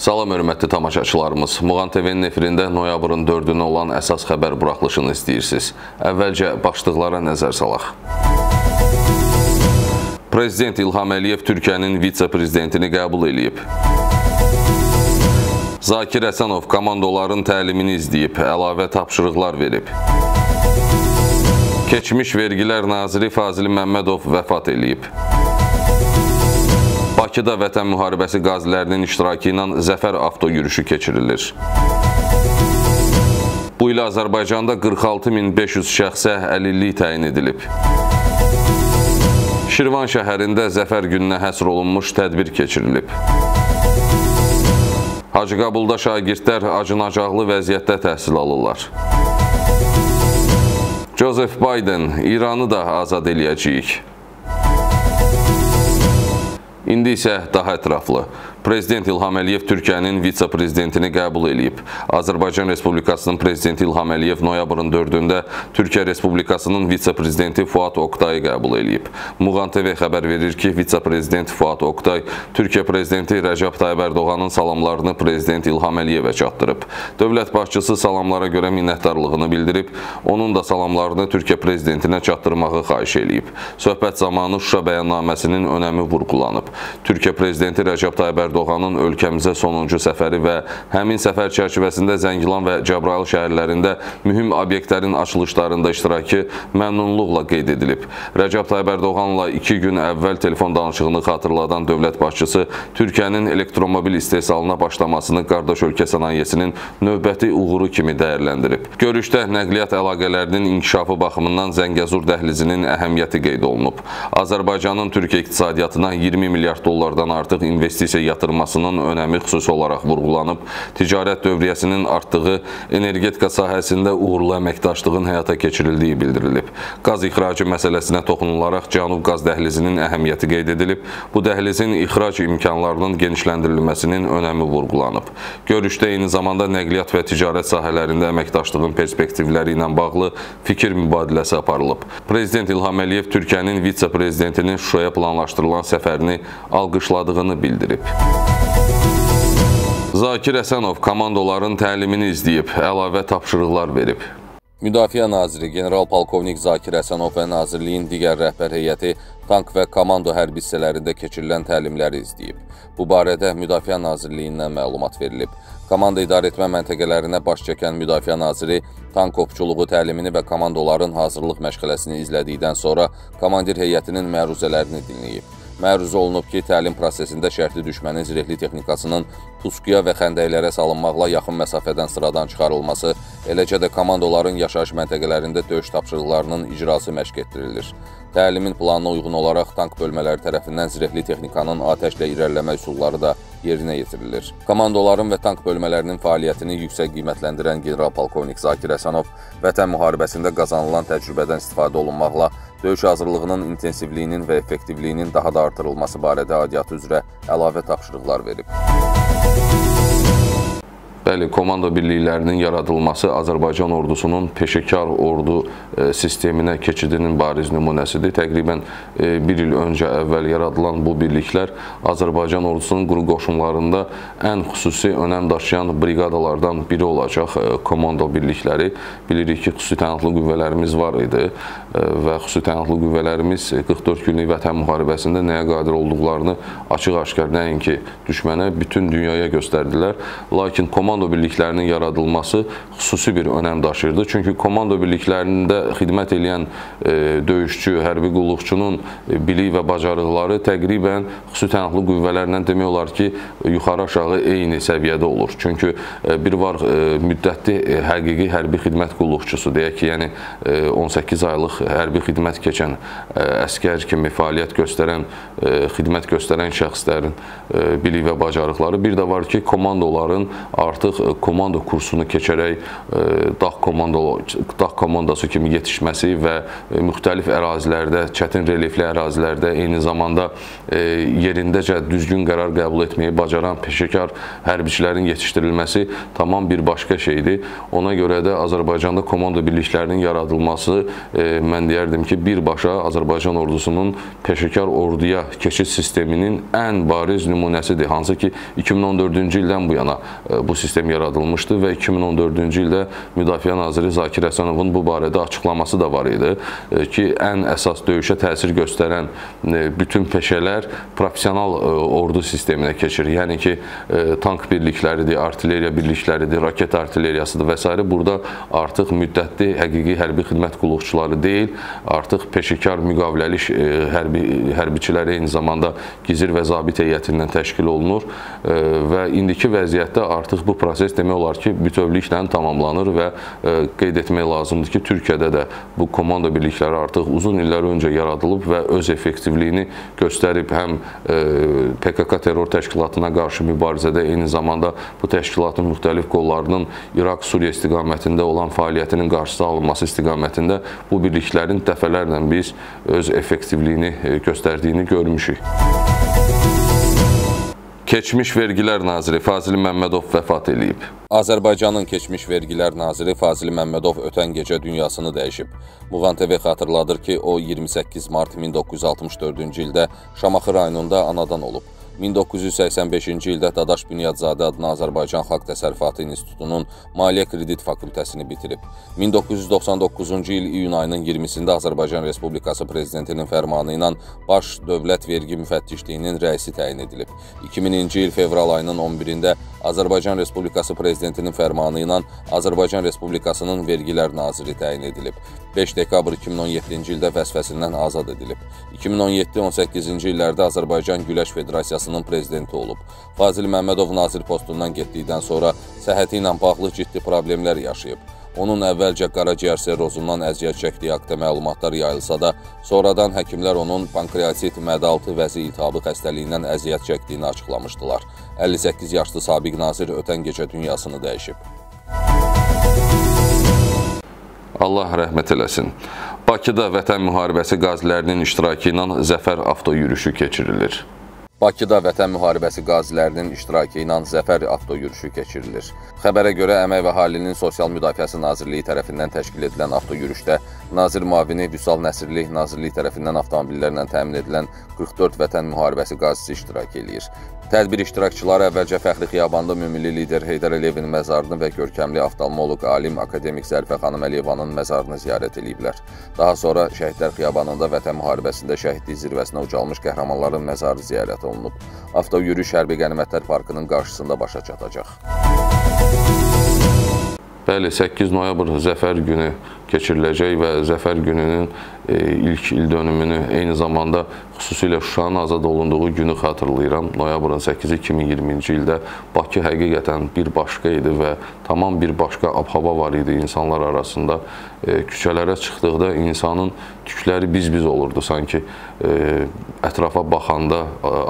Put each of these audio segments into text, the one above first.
Salam hörmətli tamaşaçılarımız. Muğan TV-nin efirində noyabrın 4-ünə olan əsas xəbər buraxılışını istəyirsiniz. Əvvəlcə başlıqlara nəzər salaq. Prezident İlham Əliyev Türkiyənin vitse-prezidentini qəbul eləyib. Zakir Həsənov komandoların təlimini izləyib, əlavə tapşırıqlar verib. Keçmiş Vergilər Naziri Fazil Məmmədov vəfat eləyib. Bakıda Vətən müharibəsi qazilərinin iştirakı ilə zəfər avto yürüyüşü keçirilir. Bu il Azərbaycanda 46500 şəxsə əlillik təyin edilib. Şirvan şəhərində Zəfər gününə həsr olunmuş tədbir keçirilib. Hacıqabulda şagirdlər acınacaqlı vəziyyətdə təhsil alırlar. Joseph Biden, İranı da azad eləyəcəyik. İndi isə daha ətraflı. Prezident İlham Əliyev Türkiyənin vitse-prezidentini qəbul eləyib. Azərbaycan Respublikasının prezidenti İlham Əliyev noyabrın 4-də Türkiyə Respublikasının vitse-prezidenti Fuad Oqtayı qəbul eləyib. Muğan TV xəbər verir ki, vitse-prezident Fuad Oqtay Türkiyə prezidenti Rəcəb Tayyib Ərdoğanın salamlarını prezident İlham Əliyevə çatdırıb. Dövlət başçısı salamlara görə minnətdarlığını bildirib, onun da salamlarını Türkiyə prezidentinə çatdırmağı xahiş eləyib. Söhbət zamanı Şuşa bəyannaməsinin önəmi vurğulanıb. Türkiyə prezidenti Rəcəb Tayyib Ərdoğan Ərdoğanın ölkəmizə sonuncu səfəri və həmin səfər çərçivəsində Zəngilan və Cəbrayıl şəhərlərində mühüm obyektlərin açılışlarında iştirakı məmnunluqla qeyd edilib. Rəcəb Tayyib Ərdoğanla iki gün əvvəl telefon danışığını xatırladan dövlət başçısı Türkiyənin elektromobil istehsalına başlamasını qardaş ölkə sənayesinin növbəti uğuru kimi dəyərləndirib. Görüşdə nəqliyyat əlaqələrinin inkişafı baxımından Zəngəzur dəhlizinin əhəmiyyəti qeyd olunub. Azərbaycanın Türkiyə iqtisadiyyatına 20 milyard dollardan artıq investisiya yatırmasının önəmi xüsusi olaraq vurğulanıb, ticarət dövriyyəsinin artdığı, energetika sahəsində uğurlu əməkdaşlığın həyata keçirildiyi bildirilib. Qaz ixracı məsələsinə toxunularaq Cənub qaz dəhlizinin əhəmiyyəti qeyd edilib, bu dəhlizin ixrac imkanlarının genişləndirilməsinin önəmi vurğulanıb. Görüşdə eyni zamanda nəqliyyat və ticarət sahələrində əməkdaşlığın perspektivləri ilə bağlı fikir mübadiləsi aparılıb. Prezident İlham Əliyev Türkiyənin vitse-prezidentinin Şuşaya planlaşdırılan səfərini alqışladığını bildirib. Zakir Həsənov komandoların təlimini izləyib, əlavə tapşırıqlar verib. Müdafiə naziri general-polkovnik Zakir Həsənov və nazirliyin digər rəhbər heyəti tank və komando hərbi hissələrində keçirilən təlimləri izləyib. Bu barədə Müdafiə Nazirliyindən məlumat verilib. Komanda idarəetmə məntəqələrinə baş çəkən Müdafiə naziri tank opçuluğu təlimini və komandoların hazırlıq məşğələsini izlədikdən sonra komandir heyətinin məruzələrini dinləyib. Məruzə olunub ki, təlim prosesində şərtli düşmənin zirehli texnikasının puskuya və xəndəklərə salınmaqla yaxın məsafədən sıradan çıxarılması, eləcə də komandoların yaşayış məntəqələrində döyüş tapşırıqlarının icrası məşq etdirilir. Təlimin planına uyğun olaraq tank bölmələri tərəfindən zirehli texnikanın atəşlə irəliləmə üsulları da yerinə yetirilir. Komandoların və tank bölmələrinin fəaliyyətini yüksək qiymətləndirən general-polkovnik Zakir Həsənov vətən müharibəsində qazanılan təcrübədən istifadə olunmaqla döyüş hazırlığının intensivliyinin və effektivliyinin daha da artırılması barədə aidiyyatı üzrə əlavə tapşırıqlar verib. Bəli, komanda birliklərinin yaradılması Azərbaycan ordusunun peşəkar ordu e, sisteminə keçidinin bariz nümunəsidir. Təqribən e, bir il öncə əvvəl yaradılan bu birliklər Azərbaycan ordusunun quru qoşunlarında ən xüsusi önəm daşıyan briqadalardan biri olacaq e, komando birlikləri. Bilirik ki, xüsusi təyinatlı qüvvələrimiz var idi və xüsusi təyinatlı qüvvələrimiz 44 günlük vətən müharibəsində nəyə qadir olduqlarını açıq-aşkar nəinki düşmənə, bütün dünyaya göstərdilər. Lakin komando komando birliklərinin yaradılması xüsusi bir önəm daşıyırdı. Çünki komando birliklərində xidmət edən e, döyüşçü, hərbi qulluqçunun e, bilik və bacarıqları təqribən xüsusi təyinatlı qüvvələrlə demək olar ki, yuxarı-aşağı eyni səviyyədə olur. Çünki e, bir var müddətli həqiqi hərbi xidmət qulluqçusu, deyək ki, yəni 18 aylıq hərbi xidmət keçən əskər kimi fəaliyyət göstərən, xidmət göstərən şəxslərin bilik və bacarıqları. Bir də var ki, komandoların artıq artıq komanda kursunu keçərək dağ komanda dağ komandası kimi yetişməsi və müxtəlif ərazilərdə, çətin relyefli ərazilərdə eyni zamanda yerindəcə düzgün qərar qəbul etməyi bacaran peşəkar hərbiçilərin yetişdirilməsi tamam bir başqa şeydir. Ona görə də Azərbaycanda komanda birliklərinin yaradılması mən deyərdim ki, birbaşa Azərbaycan ordusunun peşəkar orduya keçid sisteminin ən bariz nümunəsidir. Hansı ki 2014-cü ildən bu yana bu sistem yaradılmışdı və 2014-cü ildə Müdafiə naziri Zakir Həsənovun bu barədə açıqlaması da var idi ki, ən əsas döyüşə təsir göstərən bütün peşələr professional ordu sisteminə keçir. Yəni ki, tank birlikləridir, artilleriya birlikləridir, raket artilleriyasıdır və s. Burada artıq müddətli həqiqi hərbi xidmət qulluqçuları deyil, artıq peşəkar müqaviləli hərbi hərbiçilər eyni zamanda gizir və zabit heyətindən təşkil olunur və indiki vəziyyətdə artıq bu proses demək olar ki, bütövlüklə tamamlanır və qeyd etmək lazımdır ki, Türkiyədə də bu komanda birlikləri artıq uzun illər öncə yaradılıb və öz effektivliyini göstərib həm PKK terror təşkilatına qarşı mübarizədə eyni zamanda bu təşkilatın müxtəlif qollarının İraq, Suriya istiqamətində olan fəaliyyətinin qarşısı alınması istiqamətində bu birliklərin dəfələrlə biz öz effektivliyini göstərdiyini görmüşük. Keçmiş Vergilər Naziri Fazil Məmmədov vəfat eləyib. Azərbaycanın keçmiş Vergilər Naziri Fazil Məmmədov ötən gecə dünyasını dəyişib. Muğan TV xatırladır ki, o 28 mart 1964-cü ildə Şamaxı rayonunda anadan olub. 1985-ci ildə Dadaş Bünyadzadə adına Azərbaycan Xalq Təsərrüfatı İnstitutunun Maliyyə Kredit fakültəsini bitirib. 1999-cu il iyun ayının 20-sində Azərbaycan Respublikası Prezidentinin fərmanı ilə Baş Dövlət Vergi Müfəttişliyinin rəisi təyin edilib. 2000-ci il fevral ayının 11-də Azərbaycan Respublikası Prezidentinin fərmanı ilə Azərbaycan Respublikasının Vergilər Naziri təyin edilib. 5 dekabr 2017-ci ildə vəzifəsindən azad edilib. 2017-18-ci illərdə Azərbaycan Güləş Federasiyasının prezidenti olub. Fazil Məmmədov nazir postundan getdikdən sonra səhhəti ilə bağlı ciddi problemlər yaşayıb. Onun əvvəlcə qaraciyər serrozundan əziyyət çəkdiyi haqqda məlumatlar yayılsa da, sonradan həkimlər onun pankreatit mədaltı vəzi iltihabı xəstəliyindən əziyyət çəkdiyini açıqlamışdılar. 58 yaşlı sabiq nazir ötən gecə dünyasını dəyişib. Allah rəhmət eləsin. Bakıda Vətən müharibəsi qazilərinin iştirakı ilə zəfər avto yürüyüşü keçirilir. Bakıda Vətən müharibəsi qazilərinin iştirakı ilə zəfər avto yürüyüşü keçirilir. Xəbərə görə Əmək və Əhalinin Sosial Müdafiəsi Nazirliyi tərəfindən təşkil edilən avto yürüyüşdə Nazir müavini Vüsal Nəsirli Nazirlik tərəfindən avtomobillərlə təmin edilən 44 Vətən müharibəsi qazisi iştirak eləyir. Tədbir iştirakçıları əvvəlcə Fəxri Xiyabanda ümumi lider Heydər Əliyevin məzarını və görkəmli oftalmoloq alim akademik Zərifə xanım Əliyevanın məzarını ziyarət ediblər. Daha sonra Şəhidlər Xiyabanında Vətən müharibəsində şəhidlik zirvəsinə ucalmış qəhrəmanların məzarı ziyarət olunub. Avto yürüyüş Hərbi Qənimətlər Parkının qarşısında başa çatacaq. Bəli, 8 noyabr Zəfər günü keçiriləcək və Zəfər gününün e, ilk il dönümünü eyni zamanda xüsusilə Şuşanın azad olunduğu günü xatırlayıram. Noyabrın 8-i 2020-ci ildə Bakı həqiqətən bir başqa idi və tamam bir başqa ab-hava var idi insanlar arasında. E, küçələrə çıxdıqda insanın tükləri biz-biz olurdu sanki. E, ətrafa baxanda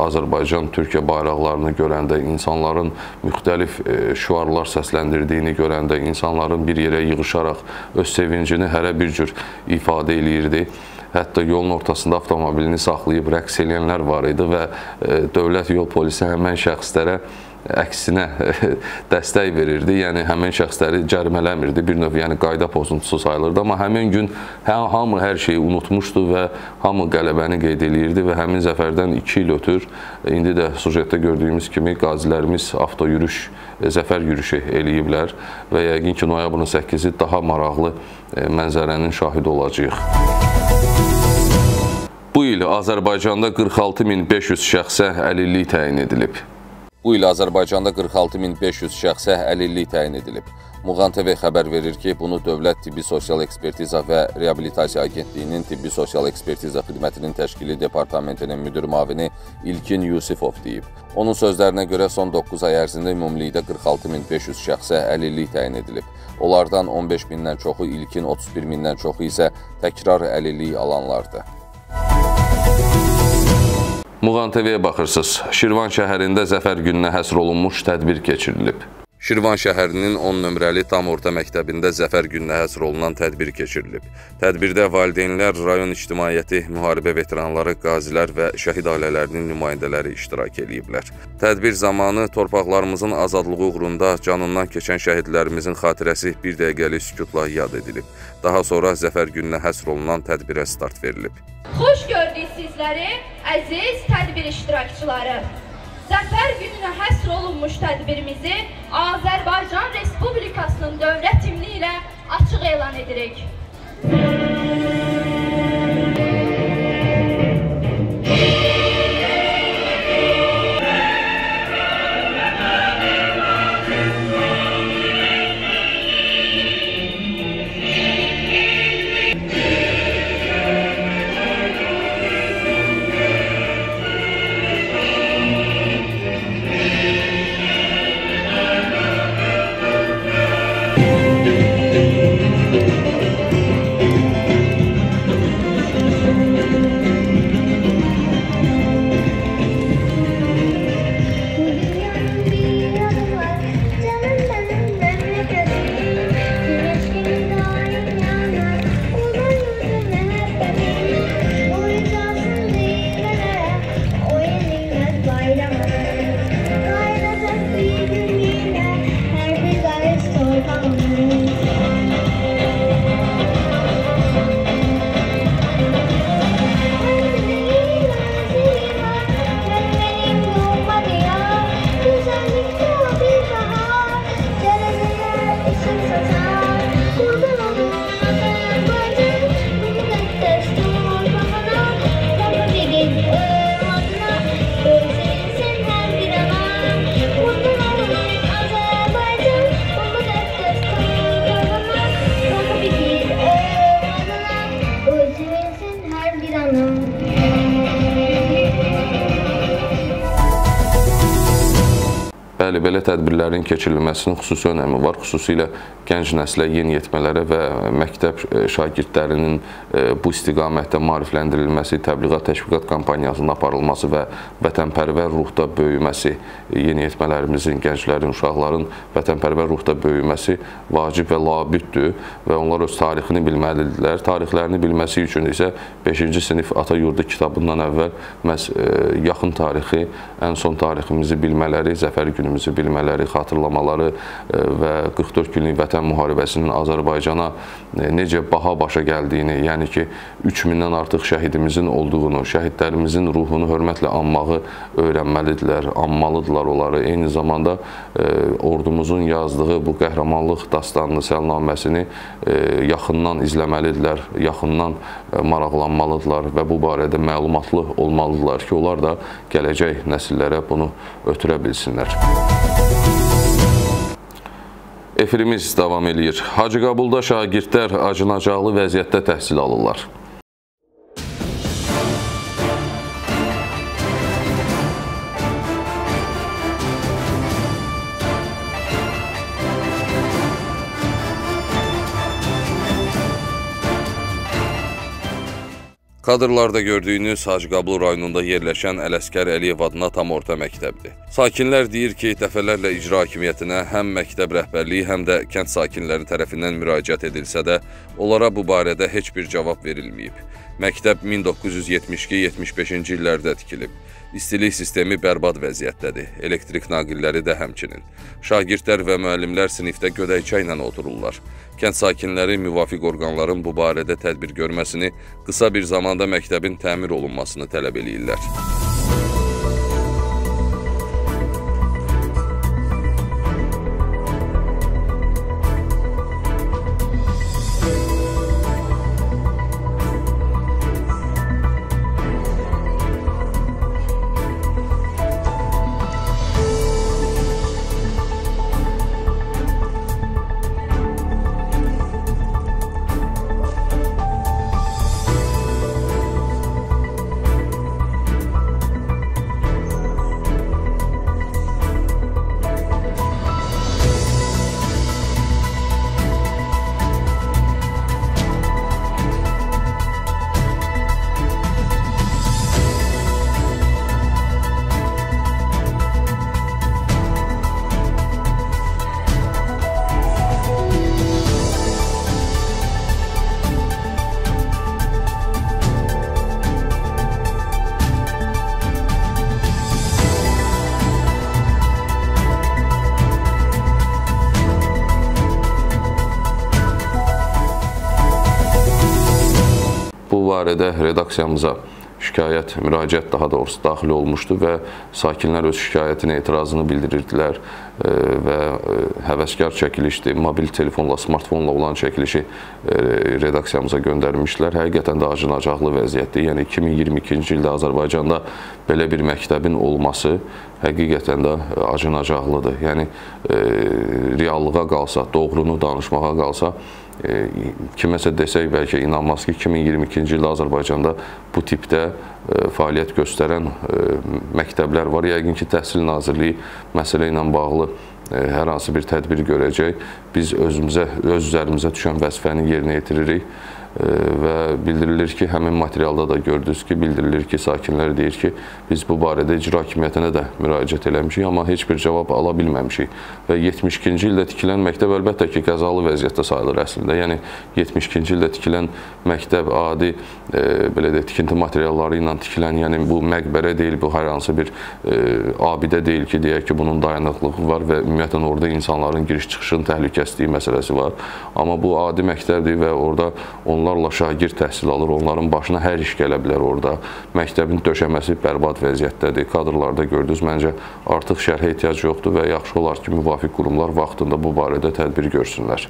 Azərbaycan, Türkiyə bayraqlarını görəndə, insanların müxtəlif şüarlar səsləndirdiyini görəndə, insanların bir yerə yığışaraq öz sevincini hərə bir cür ifadə eləyirdi. Hətta yolun ortasında avtomobilini saxlayıb rəqs eləyənlər var idi və e, dövlət yol polisi həmən şəxslərə əksinə dəstək verirdi. Yəni həmin şəxsləri cərimələmirdi. Bir növ yəni qayda pozuntusu sayılırdı, amma həmin gün hə, hamı hər şeyi unutmuşdu və hamı qələbəni qeyd eləyirdi və həmin zəfərdən 2 il ötür indi də sujetdə gördüyümüz kimi qazilərimiz avto yürüyüş, e, zəfər yürüyüşü eləyiblər və yəqin ki, noyabrın 8-i daha maraqlı e, mənzərənin şahidi olacağıq. Bu il Azərbaycanda 46500 şəxsə əlillik təyin edilib. Bu il Azərbaycanda 46500 şəxsə əlillik təyin edilib. Muğan TV xəbər verir ki, bunu Dövlət Tibbi Sosial Ekspertiza və Reabilitasiya Agentliyinin Tibbi Sosial Ekspertiza Xidmətinin təşkili departamentinin müdir mavini İlkin Yusifov deyib. Onun sözlərinə görə son 9 ay ərzində ümumilikdə 46500 şəxsə əlillik təyin edilib. Onlardan 15 mindən çoxu ilkin, 31 mindən çoxu isə təkrar əlillik alanlardır. Muğan TV-yə baxırsınız. Şirvan şəhərində Zəfər gününə həsr olunmuş tədbir keçirilib. Şirvan şəhərinin 10 nömrəli tam orta məktəbində Zəfər gününə həsr olunan tədbir keçirilib. Tədbirdə valideynlər, rayon ictimaiyyəti, müharibə veteranları, qazilər və şəhid ailələrinin nümayəndələri iştirak ediblər. Tədbir zamanı torpaqlarımızın azadlığı uğrunda canından keçən şəhidlərimizin xatirəsi bir dəqiqəlik sükutla yad edilib. Daha sonra Zəfər gününə həsr olunan tədbirə start verilib. Xoş gördük sizləri, əziz tədbir iştirakçıları. Zəfər gününə həsr olunmuş tədbirimizi Azərbaycan Respublikasının dövlət himni ilə açıq elan edirik. Dünyanın Bəli, belə tədbirlərin keçirilməsinin xüsusi önəmi var. Xüsusilə gənc nəslə, yeniyetmələrə və məktəb şagirdlərinin e, bu istiqamətdə maarifləndirilməsi, təbliğat, təşviqat kampaniyasının aparılması və vətənpərvər ruhda böyüməsi, yeniyetmələrimizin, gənclərin, uşaqların vətənpərvər ruhda böyüməsi vacib və labüddür və onlar öz tarixini bilməlidirlər. Tarixlərini bilməsi üçün isə 5-ci sinif ata yurdu kitabından əvvəl məhz e, yaxın tarixi, ən son tariximizi bilmələri, zəfər günümüzü bilmələri, xatırlamaları e, və 44 günlük vətən müharibəsinin Azərbaycana e, necə baha başa gəldiyini, yəni ki 3000-dən artıq şəhidimizin olduğunu, şəhidlərimizin ruhunu hörmətlə anmağı öyrənməlidirlər, anmalıdırlar onları. Eyni zamanda e, ordumuzun yazdığı bu qəhrəmanlıq dastanını, səlnaməsini yaxından izləməlidirlər, yaxından maraqlanmalıdırlar və bu barədə məlumatlı olmalıdırlar ki, onlar da gələcək nəsillərə bunu ötürə bilsinlər. Efirimiz davam eləyir. Hacıqabulda şagirdlər acınacaqlı vəziyyətdə təhsil alırlar. Kadrlarda gördüyünüz Hacıqabul rayonunda yerləşən Ələsgər Əliyev adına tam orta məktəbdir. Sakinlər deyir ki, dəfələrlə icra hakimiyyətinə həm məktəb rəhbərliyi, həm də kənd sakinləri tərəfindən müraciət edilsə də, onlara bu barədə heç bir cavab verilməyib. Məktəb 1972-75-ci illərdə tikilib. İstilik sistemi bərbad vəziyyətdədir. Elektrik naqilləri də həmçinin. Şagirdlər və müəllimlər sinifdə gödəkçə ilə otururlar. Kənd sakinləri müvafiq orqanların bu barədə tədbir görməsini, qısa bir zamanda məktəbin təmir olunmasını tələb eləyirlər. Barədə redaksiyamıza şikayət, müraciət daha doğrusu daxil olmuşdu və sakinlər öz şikayətini, etirazını bildirirdilər e, və e, həvəskar çəkilişdir, mobil telefonla, smartfonla olan çəkilişi e, redaksiyamıza göndərmişlər. Həqiqətən də acınacaqlı vəziyyətdir. Yəni 2022-ci ildə Azərbaycanda belə bir məktəbin olması həqiqətən də acınacaqlıdır. Yəni reallığa qalsa, doğrunu danışmağa qalsa kiməsə desək bəlkə inanmaz ki, 2022-ci ildə Azərbaycanda bu tipdə fəaliyyət göstərən məktəblər var. Yəqin ki, Təhsil Nazirliyi məsələ ilə bağlı hər hansı bir tədbir görəcək. Biz özümüzə, öz üzərimizə düşən vəzifəni yerinə yetiririk və bildirilir ki, həmin materialda da gördünüz ki, bildirilir ki, sakinlər deyir ki, biz bu barədə icra hakimiyyətinə də müraciət eləmişik, amma heç bir cavab ala bilməmişik. Və 72-ci ildə tikilən məktəb əlbəttə ki, qəzalı vəziyyətdə sayılır əslində. Yəni 72-ci ildə tikilən məktəb adi e, belə də tikinti materialları ilə tikilən, yəni bu məqbərə deyil, bu hər hansı bir e, abidə deyil ki, deyək ki, bunun dayanıqlığı var və ümumiyyətlə orada insanların giriş-çıxışın təhlükəsizliyi məsələsi var. Amma bu adi məktəbdir və orada on onlarla şagird təhsil alır, onların başına hər iş gələ bilər orada. Məktəbin döşəməsi bərbad vəziyyətdədir. Kadrlarda gördünüz, məncə artıq şərhə ehtiyac yoxdur və yaxşı olar ki, müvafiq qurumlar vaxtında bu barədə tədbir görsünlər.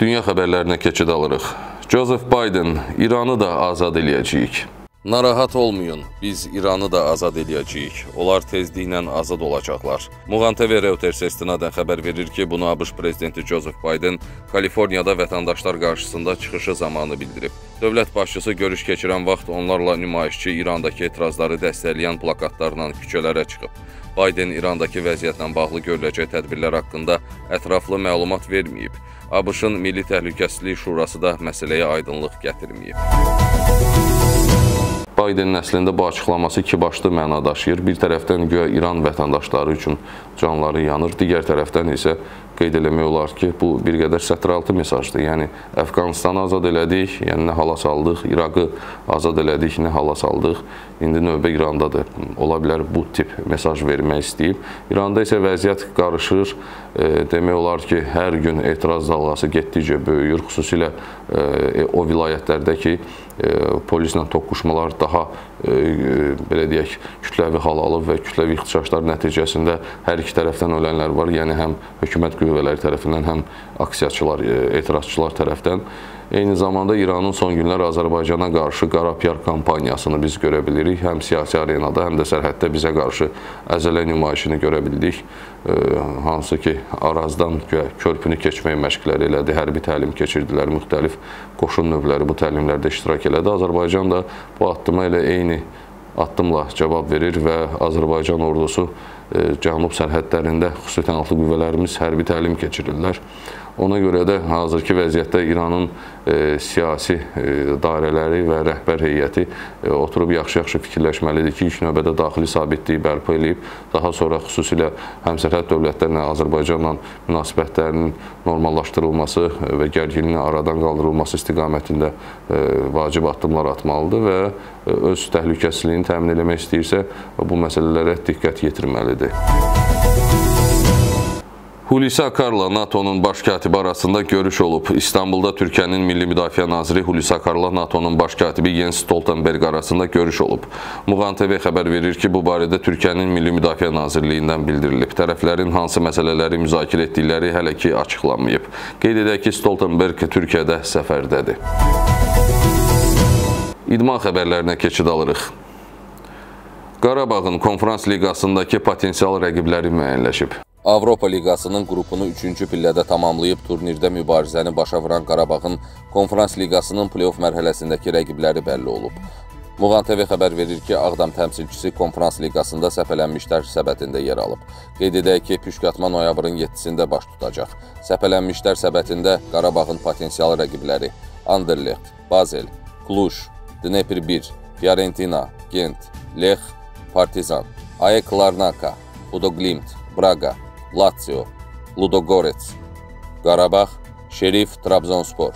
Dünya xəbərlərinə keçid alırıq. Joseph Biden İranı da azad eləyəcəyik. Narahat olmayın, biz İranı da azad eləyəcəyik. Onlar tezliklə azad olacaqlar. Muğan TV Reuters istinadən xəbər verir ki, bunu ABŞ prezidenti Joseph Biden Kaliforniyada vətəndaşlar qarşısında çıxışı zamanı bildirib. Dövlət başçısı görüş keçirən vaxt onlarla nümayişçi İrandakı etirazları dəstəkləyən plakatlarla küçələrə çıxıb. Biden İrandakı vəziyyətlə bağlı görüləcək tədbirlər haqqında ətraflı məlumat verməyib. ABŞ-ın Milli Təhlükəsizlik Şurası da məsələyə aydınlıq gətirməyib. Baydenin əslində bu açıqlaması iki başlı məna daşıyır. Bir tərəfdən güya İran vətəndaşları üçün canları yanır, digər tərəfdən isə qeyd eləmək olar ki, bu bir qədər sətiraltı mesajdır. Yəni Əfqanistanı azad elədik, yəni nə hala saldıq, İraqı azad elədik, nə hala saldıq. İndi növbə İrandadır. Ola bilər bu tip mesaj vermək istəyib. İranda isə vəziyyət qarışır. E, demək olar ki, hər gün etiraz dalğası getdikcə böyüyür, xüsusilə e, o vilayətlərdəki e, polislə toqquşmalar daha e, belə deyək, kütləvi hal alıb və kütləvi ixtişaşlar nəticəsində hər iki tərəfdən ölənlər var. Yəni həm hökumət qüvvələri tərəfindən, həm aksiyaçılar, e, etirazçılar tərəfdən. Eyni zamanda İranın son günlər Azərbaycana qarşı qara PR kampaniyasını biz görə bilirik. Həm siyasi arenada, həm də sərhəddə bizə qarşı əzələ nümayişini görə bildik. Hansı ki, Arazdan körpünü keçmək məşqləri elədi, hərbi təlim keçirdilər, müxtəlif qoşun növləri bu təlimlərdə iştirak elədi. Azərbaycan da bu addıma elə eyni addımla cavab verir və Azərbaycan ordusu cənub sərhədlərində xüsusi tənaqlı qüvvələrimiz hərbi təlim keçirirlər. Ona görə də hazırki vəziyyətdə İranın e, siyasi e, dairələri və rəhbər heyəti e, oturub yaxşı-yaxşı fikirləşməlidir ki, ilk növbədə daxili sabitliyi bərpa edib, daha sonra xüsusilə həmsərhəd dövlətlərlə Azərbaycanla münasibətlərinin normallaşdırılması və gərginliyin aradan qaldırılması istiqamətində e, vacib addımlar atmalıdır və e, öz təhlükəsizliyini təmin etmək istəyirsə, bu məsələlərə diqqət yetirməlidir. Hulusi Akarla NATO-nun baş katibi arasında görüş olub. İstanbulda Türkiyənin Milli Müdafiə Naziri Hulusi Akarla NATO-nun baş katibi Jens Stoltenberg arasında görüş olub. Muğan TV xəbər verir ki, bu barədə Türkiyənin Milli Müdafiə Nazirliyindən bildirilib. Tərəflərin hansı məsələləri müzakirə etdikləri hələ ki açıqlanmayıb. Qeyd edək ki, Stoltenberg Türkiyədə səfərdədir. İdman xəbərlərinə keçid alırıq. Qarabağın konferans liqasındakı potensial rəqibləri müəyyənləşib. Avropa Liqasının qrupunu 3-cü pillədə tamamlayıb turnirdə mübarizəni başa vuran Qarabağın Konferans Liqasının play-off mərhələsindəki rəqibləri bəlli olub. Muğan TV xəbər verir ki, Ağdam təmsilçisi Konferans Liqasında səpələnmişlər səbətində yer alıb. Qeyd edək ki, püşkatma noyabrın 7-sində baş tutacaq. Səpələnmişlər səbətində Qarabağın potensial rəqibləri Anderlecht, Basel, Cluj, Dnepr 1, Fiorentina, Gent, Lech, Partizan, AEK Larnaka, Udoglimt, Braqa, Lazio, Ludogorets, Qarabağ, Şerif Trabzonspor.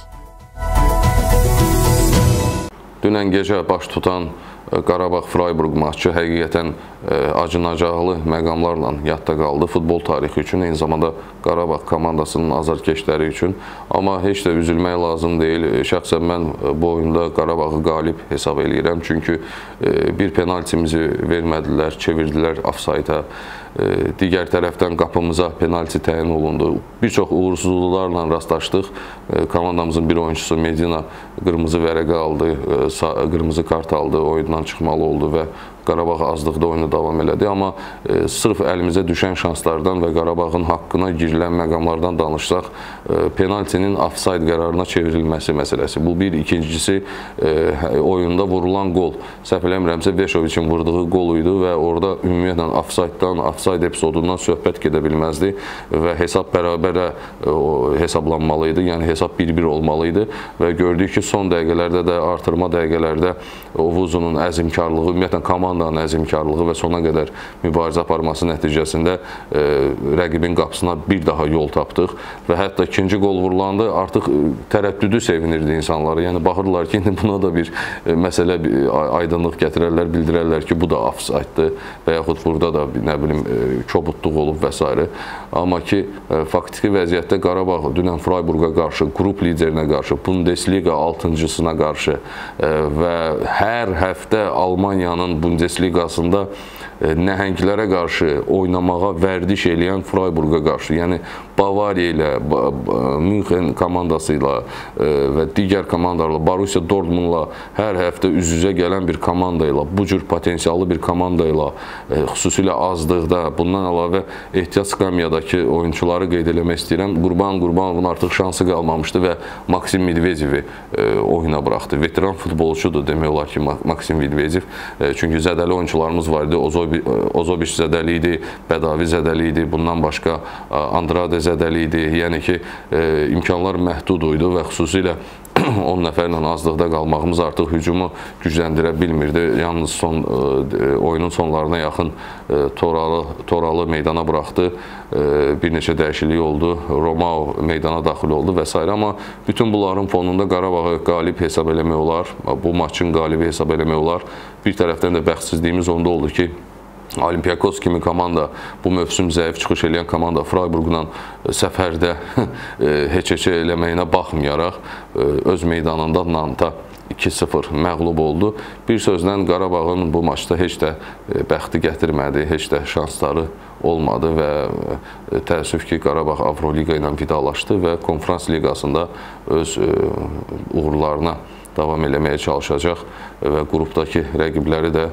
Dünən gecə baş tutan Qarabağ-Frayburq maçı həqiqətən acınacaqlı məqamlarla yadda qaldı futbol tarixi üçün, eyni zamanda Qarabağ komandasının azarkeşləri üçün. Amma heç də üzülmək lazım deyil. E, şəxsən mən bu oyunda Qarabağı qalib hesab eləyirəm. Çünki bir penaltimizi vermədilər, çevirdilər ofsayta. Digər tərəfdən qapımıza penalti təyin olundu. Bir çox uğursuzluqlarla rastlaşdıq. Komandamızın bir oyunçusu Medina qırmızı vərəqə aldı, qırmızı kart aldı, oyundan çıxmalı oldu və Qarabağ azlıqda oyunu davam elədi, amma e, sırf əlimizə düşən şanslardan və Qarabağın haqqına girilən məqamlardan danışsaq, e, penaltinin offside qərarına çevrilməsi məsələsi. Bu bir, ikincisi e, oyunda vurulan qol. Səhv eləmirəmsə Veşoviçin vurduğu qol idi və orada ümumiyyətlə offside-dan, offside epizodundan söhbət gedə bilməzdi və hesab bərabərə hesablanmalı idi. Yəni hesab 1-1 olmalı idi və gördük ki, son dəqiqələrdə də artırma dəqiqələrdə Ovuzunun əzmkarlığı, ümumiyyətlə komanda komandanın əzmkarlığı və sona qədər mübarizə aparması nəticəsində e, rəqibin qapısına bir daha yol tapdıq və hətta ikinci qol vurulanda artıq e, tərəddüdü sevinirdi insanları. Yəni baxırdılar ki, indi buna da bir e, məsələ aydınlıq gətirərlər, bildirərlər ki, bu da ofsaytdır və yaxud burada da nə bilim kobudluq olub və s. Amma ki, faktiki vəziyyətdə Qarabağ dünən Freiburqa qarşı, qrup liderinə qarşı, Bundesliga 6-cısına qarşı və hər həftə Almaniyanın Bundesliga Bundesliqasında e, nəhənglərə qarşı oynamağa vərdiş eləyən Freiburqa qarşı, yəni Bavariya ilə, Münxen komandası ilə e, və digər komandalarla, Borussia Dortmundla hər həftə üz-üzə gələn bir komanda ilə, bu cür potensiallı bir komanda ilə, e, xüsusilə azlıqda, bundan əlavə ehtiyat skamyadakı oyunçuları qeyd eləmək istəyirəm. Qurban Qurbanovun artıq şansı qalmamışdı və Maksim Medvedevi oyuna buraxdı. Veteran futbolçudur demək olar ki, Maksim Medvedev. Çünki zədəli oyunçularımız var idi. Ozo Ozobiş zədəli idi, Bədavi zədəli idi, bundan başqa Andrade zədəli idi. Yəni ki, imkanlar məhdud idi və xüsusilə 10 nəfərlə azlıqda qalmağımız artıq hücumu gücləndirə bilmirdi. Yalnız son oyunun sonlarına yaxın Toralı Toralı meydana buraxdı. Bir neçə dəyişiklik oldu. Romao meydana daxil oldu və s. amma bütün bunların fonunda Qarabağı qalib hesab eləmək olar. Bu maçın qalibi hesab eləmək olar. Bir tərəfdən də bəxtsizliyimiz onda oldu ki, Olympiakos kimi komanda bu mövsüm zəif çıxış eləyən komanda Freiburgla e, səfərdə e, heç-heç eləməyinə baxmayaraq e, öz meydanında Nanta 2-0 məğlub oldu. Bir sözlə Qarabağın bu maçda heç də bəxti gətirmədi, heç də şansları olmadı və təəssüf ki, Qarabağ Avroliqa ilə vidalaşdı və konfrans liqasında öz uğurlarına davam eləməyə çalışacaq və qrupdakı rəqibləri də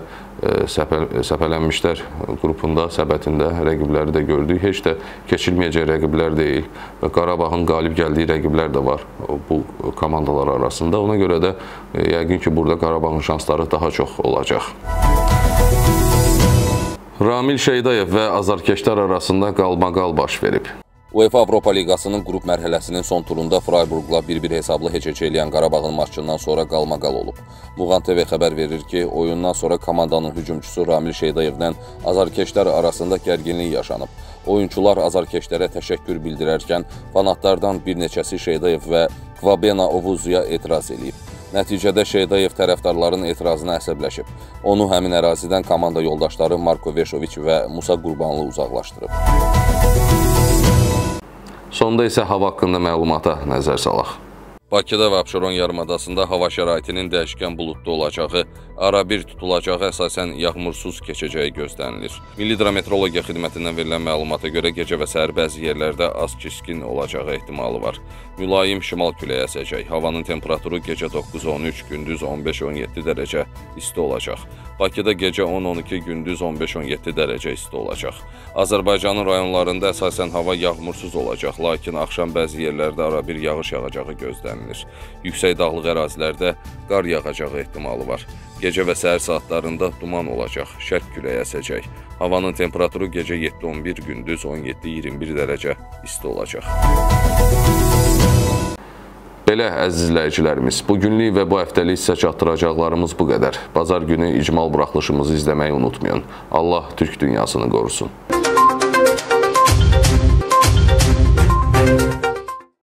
e, səpələnmişlər qrupunda, səbətində rəqibləri də gördük. Heç də keçilməyəcək rəqiblər deyil Qarabağın qalib gəldiyi rəqiblər də var bu komandalar arasında. Ona görə də e, yəqin ki, burada Qarabağın şansları daha çox olacaq. Ramil Şeydayev və azarkeşlər arasında qalmaqal baş verib. UEFA Avropa Liqasının qrup mərhələsinin son turunda Freiburgla 1-1 hesablı heç-heç eləyən Qarabağın maçından sonra qalmaqal olub. Muğan TV xəbər verir ki, oyundan sonra komandanın hücumçusu Ramil Şeydayevlə azarkeşlər arasında gərginlik yaşanıb. Oyunçular azarkeşlərə təşəkkür bildirərkən fanatlardan bir neçəsi Şeydayev və Kvabena Ovuzuya etiraz eləyib. Nəticədə Şeydayev tərəfdarların etirazına əsəbləşib. Onu həmin ərazidən komanda yoldaşları Marko Veşoviç və Musa Qurbanlı uzaqlaşdırıb. Sonda isə hava haqqında məlumata nəzər salaq. Bakıda və Abşeron yarımadasında hava şəraitinin dəyişkən buludlu olacağı, ara-bir tutulacağı, əsasən yağmursuz keçəcəyi gözlənilir. Milli Hidrometeorologiya Xidmətindən verilən məlumata görə gecə və səhər bəzi yerlərdə az kiskin olacağı ehtimalı var. Mülayim şimal küləyi əsəcək. Havanın temperaturu gecə 9-13, gündüz 15-17 dərəcə isti olacaq. Bakıda gecə 10-12, gündüz 15-17 dərəcə isti olacaq. Azərbaycanın rayonlarında əsasən hava yağmursuz olacaq, lakin axşam bəzi yerlərdə arabir yağış yağacağı gözlənilir. Yüksək dağlıq ərazilərdə qar yağacağı ehtimalı var. Gecə və səhər saatlarında duman olacaq, şərq küləyi əsəcək. Havanın temperaturu gecə 7-11, gündüz 17-21 dərəcə isti olacaq. Belə əziz izləyicilərimiz, bu günlük və bu həftəlik sizə çatdıracaqlarımız bu qədər. Bazar günü icmal buraxılışımızı izləməyi unutmayın. Allah Türk dünyasını qorusun.